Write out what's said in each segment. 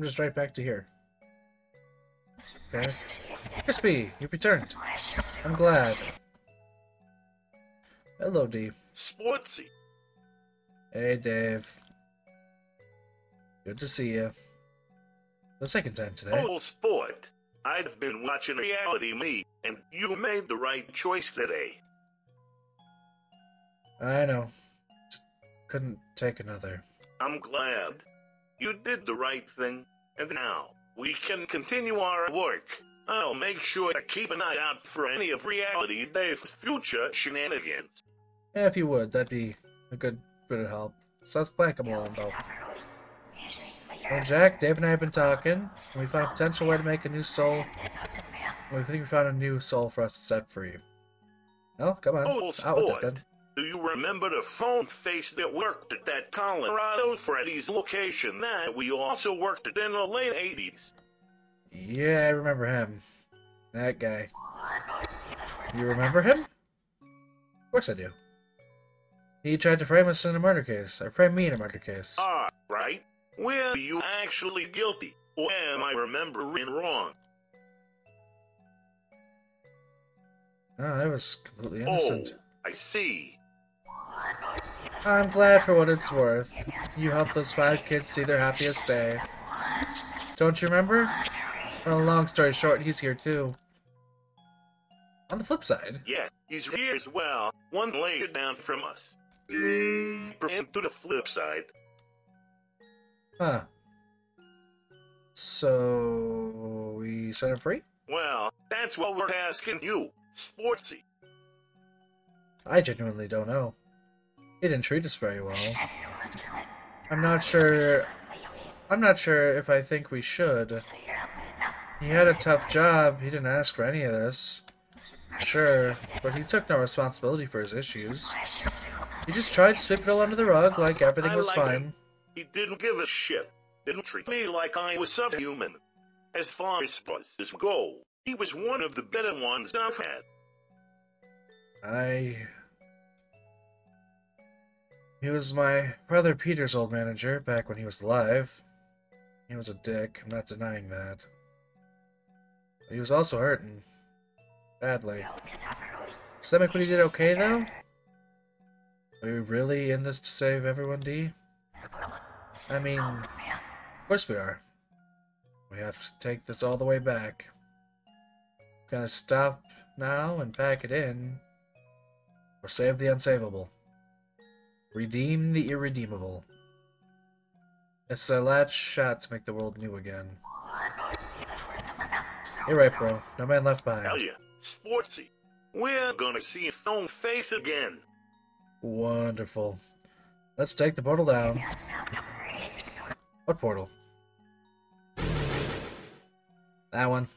I'm just right back to here. Okay. Crispy, you've returned. I'm glad. Hello, D. Sportsy. Hey, Dave. Good to see you. The second time today. Oh, sport. I've been watching reality me, and you made the right choice today. I know. Couldn't take another. I'm glad. You did the right thing, and now we can continue our work. I'll make sure to keep an eye out for any of Reality Dave's future shenanigans. Yeah, if you would, that'd be a good bit of help. So let's plank them along, though. Well, Jack, Dave and I have been talking, and we found a potential way to make a new soul. We think we found a new soul for us to set free. Oh, come on. Out with it, then. Do you remember the phone face that worked at that Colorado Freddy's location that we also worked at in the late 80s? Yeah, I remember him. That guy. You remember him? Of course I do. He tried to frame us in a murder case. Or frame me in a murder case. Ah, right. Were you actually guilty? Or am I remembering wrong? No, I was completely innocent. Oh, I see. I'm glad for what it's worth. You helped those five kids see their happiest day. Don't you remember? Well, long story short, he's here too. On the flip side, Yeah, he's here as well. One layer down from us. And to the flip side. huh? So we set him free? Well, that's what we're asking you, Sportsy. I genuinely don't know. He didn't treat us very well. I'm not sure. I'm not sure if I think we should. He had a tough job. He didn't ask for any of this. Sure, but he took no responsibility for his issues. He just tried to sweep it all under the rug like everything was like fine. him. He didn't give a shit. Didn't treat me like I was subhuman. As far as bosses go, he was one of the better ones I've had. I. He was my brother Peter's old manager back when he was alive. He was a dick, I'm not denying that. But he was also hurting. Badly. Does that make what he did okay, though? Are we really in this to save everyone, D? I mean, of course we are. We have to take this all the way back. Gotta stop now and pack it in. Or save the unsavable. Redeem the irredeemable. Our last shot to make the world new again. You're right, bro. No man left behind. Hell yeah, Sportsy. We're gonna see a phone face again. Wonderful. Let's take the portal down. What portal? That one.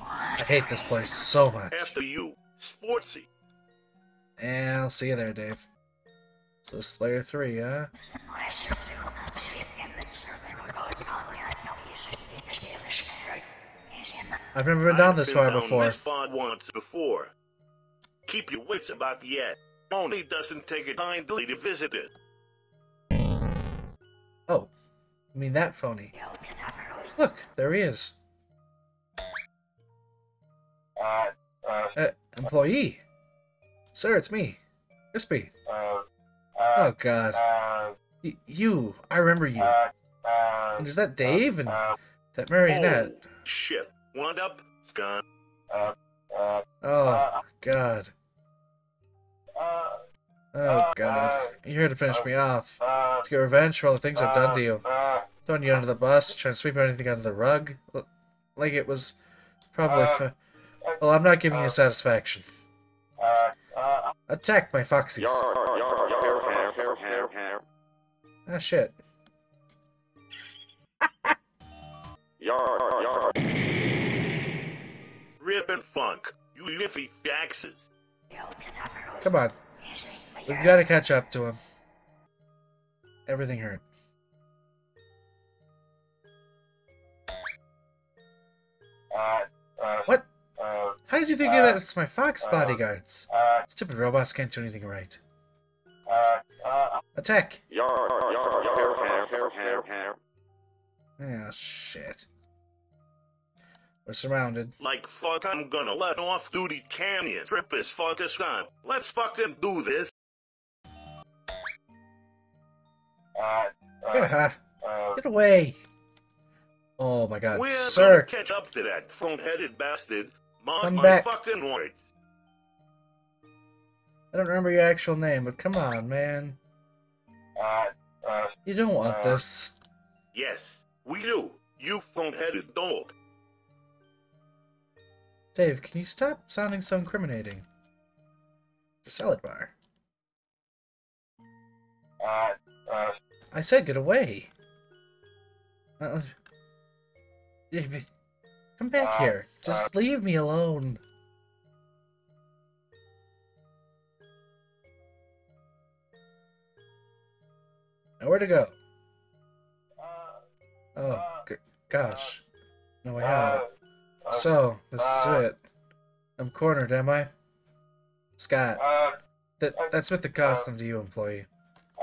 I hate this place so much. After you, Sportsy. And I'll see you there, Dave. So Slayer 3, huh? I've never been down I've this been far down before. This far once before. Keep your wits about yet. Only doesn't take it kindly to visit it. Oh, I mean that phony. Look, there he is. Uh, uh, Uh, employee. Sir, it's me. Crispy. uh, Oh, God. uh, Y- you. I remember you. uh, uh, And is that Dave and uh, that marionette? Oh, shit. Wound up, Scott. uh, uh, Oh, God. uh, Oh, God. You're here to finish me off. uh, To get revenge for all the things I've done to you. uh, Throwing you under the bus, trying to sweep anything under the rug. Like it was probably. Uh, well, I'm not giving you satisfaction. Attack my foxies. Ah, shit. Rip and funk. You iffy faxes. Come on. We've got to catch up to him. Everything hurt. uh, uh, What? Uh, How did you think that it's my fox bodyguards? uh, Stupid robots can't do anything right. uh, uh, Attack! uh, Ah, shit. We're surrounded. Like fuck, I'm gonna let off-duty canyon trip as fuck as time. Let's fucking do this. Uh, uh, uh, Get away! Oh my god, We're sir! gonna catch up to that phone-headed bastard. Mark Come my back. fucking words. I don't remember your actual name, but come on, man. uh, uh, You don't want Uh. this. Yes, we do. You phone-headed dog. Dave, can you stop sounding so incriminating? It's a salad bar. uh, uh, I said get away. Uh, come back Uh, here. Just leave me alone. Nowhere to go. uh, Oh, g- gosh. No way uh, out. uh, So, this is uh, it. I'm cornered, am I? Scott, uh, that, that's what the cost them to you, employee.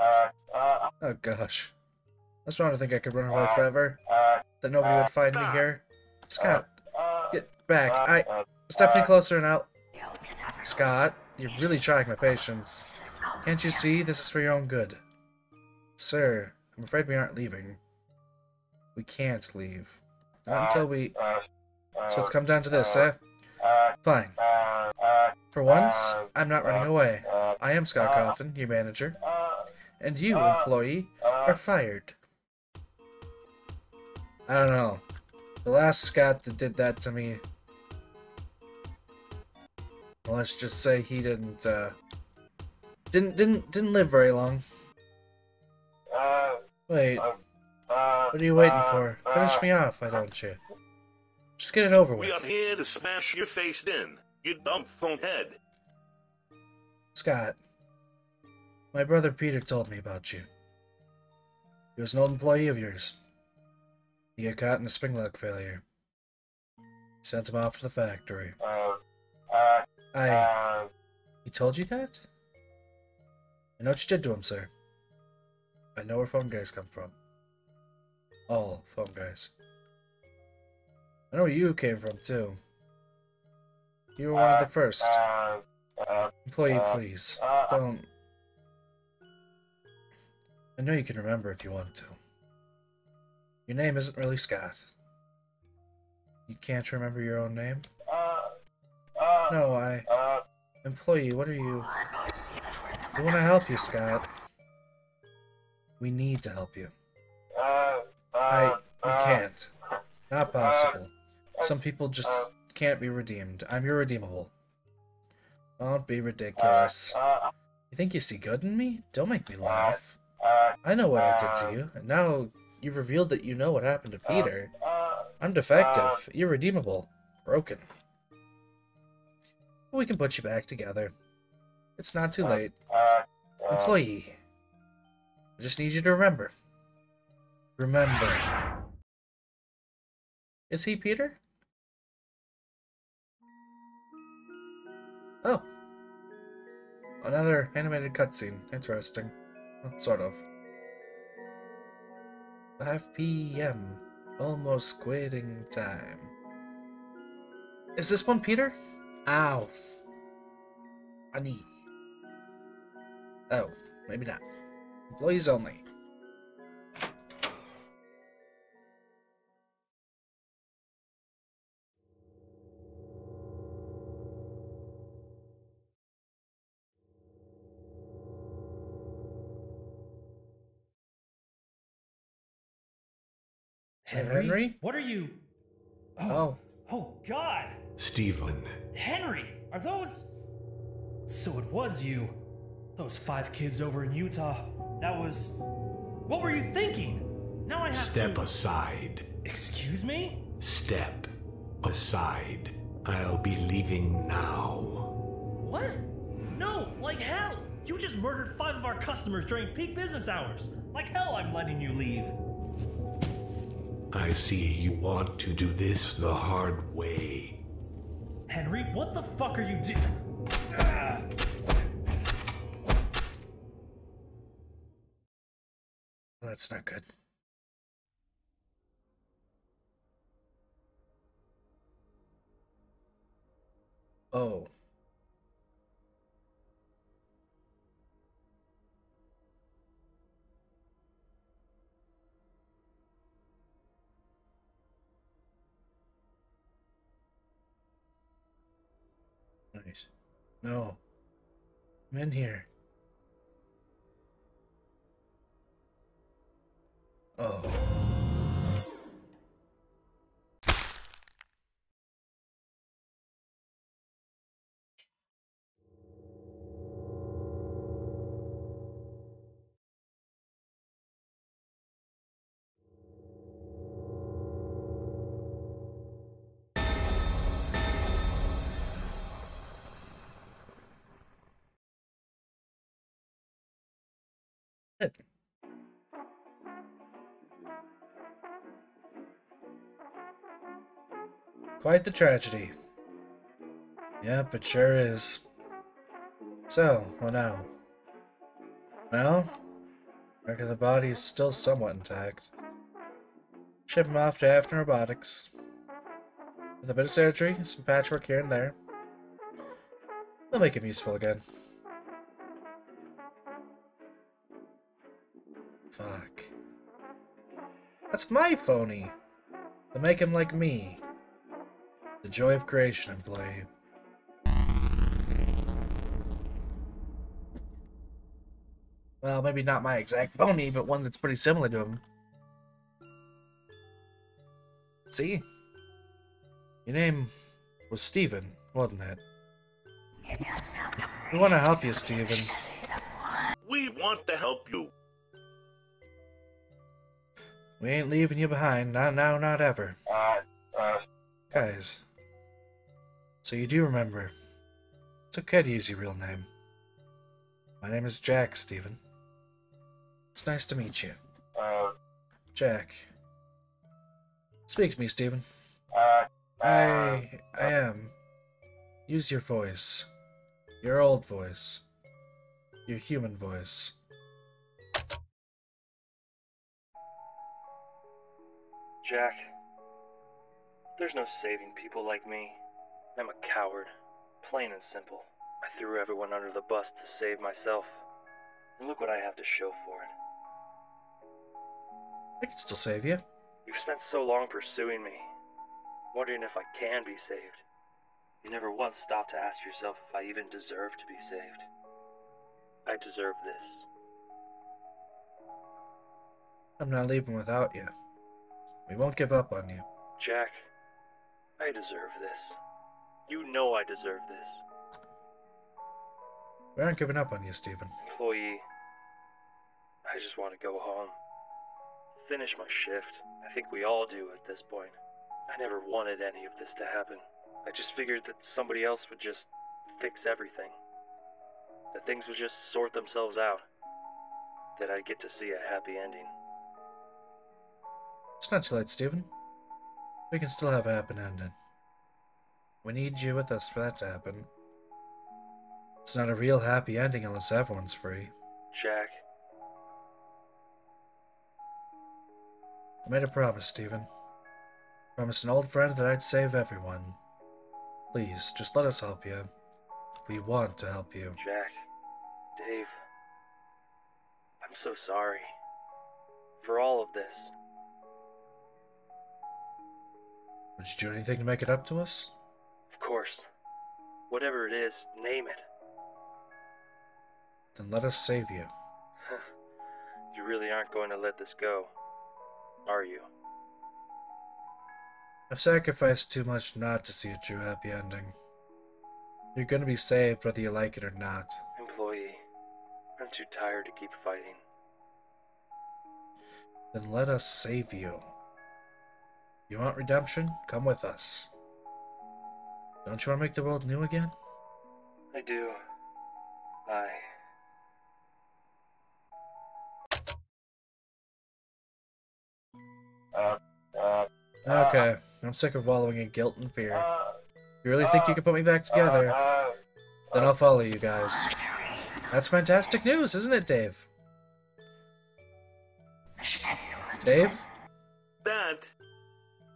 uh, uh, Oh, gosh. I was wrong to think I could run away forever. uh, That nobody would find me here. Scott, uh, get back. uh, I uh, step any uh, closer and I'll. Scott, you're really trying my patience. Can't you see this is for your own good? Sir, I'm afraid we aren't leaving. We can't leave. Not uh, until we. Uh, so it's come down to this, eh? Fine. For once, I'm not running away. I am Scott Cawthon, your manager, and you, employee, are fired. I don't know. The last Scott that did that to me. Well, let's just say he didn't. Uh, didn't didn't didn't live very long. uh, Wait, uh, what are you waiting uh, for? Finish uh, me off, why don't you? Just get it over with. We are with. here to smash your face in, you dumb phone head. Scott, my brother Peter told me about you. He was an old employee of yours. He got caught in a spring lock failure. Sent him off to the factory. uh, uh, I. uh, He told you that? I know what you did to him, sir. I know where phone guys come from. All phone guys. I know where you came from, too. You were one of the first. uh, uh, Employee, uh, please. uh, Don't. I know you can remember if you want to. Your name isn't really Scott. You can't remember your own name? uh, uh, No, I. uh, Employee, what are you? We want to help you, Scott. We need to help you. uh, I. uh, You uh, can't. Not possible. Some people just can't be redeemed. I'm irredeemable. Don't be ridiculous. You think you see good in me? Don't make me laugh. uh, I know what I did to you, and now you've revealed that you know what happened to Peter. uh, I'm defective, irredeemable, broken. We can put you back together. It's not too late. uh, uh, Employee. I just need you to remember. Remember. Is he Peter? Oh. Another animated cutscene. Interesting. Well, sort of. 5 p.m. Almost quitting time. Is this one Peter? Ow. Funny. Oh, maybe not. Employees only. Henry? What are you? Oh, oh, Oh, God! Stephen, Henry! Are those. So it was you. Those five kids over in Utah. That was. What were you thinking? Now I have step to. aside. Excuse me? Step aside. I'll be leaving now. What? No, like hell! You just murdered five of our customers during peak business hours. Like hell, I'm letting you leave. I see you want to do this the hard way. Henry, what the fuck are you doing? Ah. That's not good. Oh. No. I'm in here. Oh. Quite the tragedy. Yep, it sure is. So, what now? Well, I reckon the body is still somewhat intact. Ship him off to Afton Robotics. With a bit of surgery, some patchwork here and there. They'll make him useful again. That's my phony. To make him like me. The joy of creation employee. Well, maybe not my exact phony, but one that's pretty similar to him. See? Your name was Steven, wasn't it? We want to help you, Steven. We want to help you. We ain't leaving you behind, not now, not ever. Uh, uh, Guys, so you do remember. It's okay to use your real name. My name is Jack, Stephen. It's nice to meet you. uh, Jack. Speak to me, Stephen. uh, I I am. Use your voice. Your old voice. Your human voice. Jack, there's no saving people like me. I'm a coward, plain and simple. I threw everyone under the bus to save myself. And look what I have to show for it. I can still save you. You've spent so long pursuing me, wondering if I can be saved. You never once stopped to ask yourself if I even deserve to be saved. I deserve this. I'm not leaving without you. We won't give up on you. Jack, I deserve this. You know I deserve this. We aren't giving up on you, Stephen. Employee, I just want to go home. Finish my shift. I think we all do at this point. I never wanted any of this to happen. I just figured that somebody else would just fix everything. That things would just sort themselves out. That I'd get to see a happy ending. It's not too late, Stephen. We can still have a happy ending. We need you with us for that to happen. It's not a real happy ending unless everyone's free. Jack, I made a promise, Stephen. Promised an old friend that I'd save everyone. Please, just let us help you. We want to help you. Jack, Dave, I'm so sorry. For all of this. Would you do anything to make it up to us? Of course. Whatever it is, name it. Then let us save you. You really aren't going to let this go, are you? I've sacrificed too much not to see a true happy ending. You're gonna be saved whether you like it or not. Employee, I'm too tired to keep fighting. Then let us save you. You want redemption? Come with us. Don't you want to make the world new again? I do. I. uh, uh, Okay, I'm sick of wallowing in guilt and fear. You really think you can put me back together? Then I'll follow you guys. That's fantastic news, isn't it, Dave? Dave? Dad,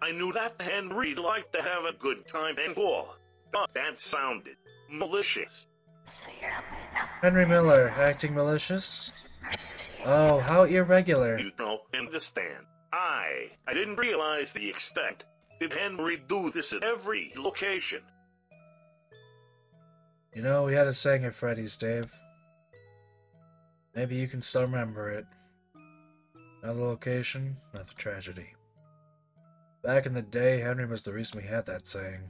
I knew that Henry'd like to have a good time and all. Oh, that sounded malicious. Henry Miller, acting malicious? Oh, how irregular. You don't understand. I, I didn't realize the extent. Did Henry do this at every location? You know, we had a saying at Freddy's, Dave. Maybe you can still remember it. Not the location, not the tragedy. Back in the day, Henry was the reason we had that saying.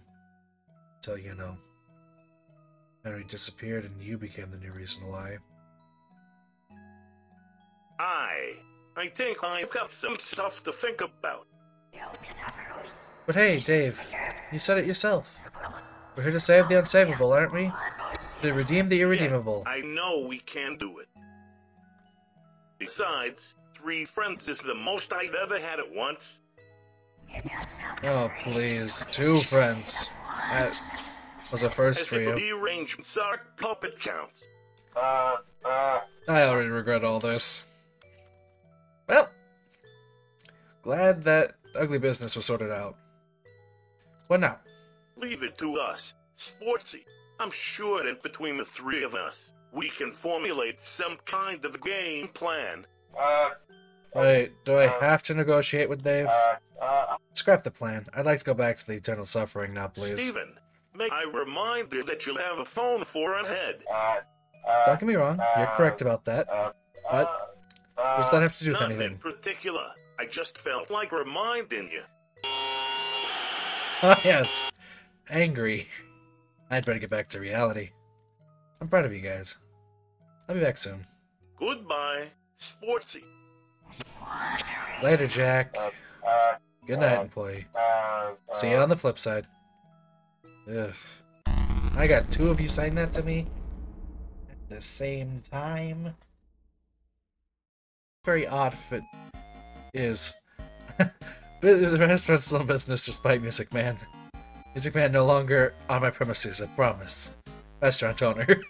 Till you know. Henry disappeared and you became the new reason why. I, I think I've got some stuff to think about. But hey, Dave, you said it yourself. We're here to save the unsavable, aren't we? To redeem the irredeemable. I know we can do it. Besides, three friends is the most I've ever had at once. Oh, please. Two friends. That was a first As for if you. the arrangements are puppet counts. Uh, uh, I already regret all this. Well, glad that ugly business was sorted out. What now? Leave it to us, Sportsy. I'm sure that between the three of us, we can formulate some kind of game plan. uh, Wait, do I have to negotiate with Dave? Uh, uh, Scrap the plan. I'd like to go back to the eternal suffering now, please. Stephen, make I remind you that you'll have a phone for ahead. uh, uh, Don't get me wrong, you're correct about that. uh, What? uh, does that have to do with Nothing in particular. I just felt like reminding you. Ah, yes. Angry. I'd better get back to reality. I'm proud of you guys. I'll be back soon. Goodbye, Sportsy. Later, Jack. uh, Good night, employee. uh, See you on the flip side. Ugh. I got two of you saying that to me at the same time. Very odd if it is. the restaurant's still in business despite Music Man. Music Man no longer on my premises, I promise. Restaurant owner.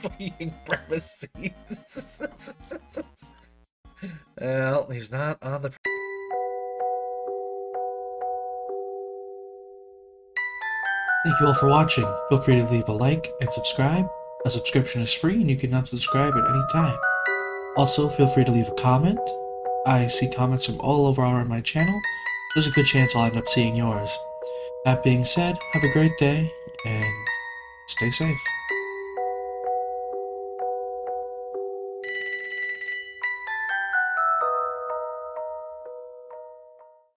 Fleeing premises. well, he's not on the. Thank you all for watching. Feel free to leave a like and subscribe. A subscription is free and you can unsubscribe at any time. Also, feel free to leave a comment. I see comments from all over on my channel. There's a good chance I'll end up seeing yours. That being said, have a great day and stay safe.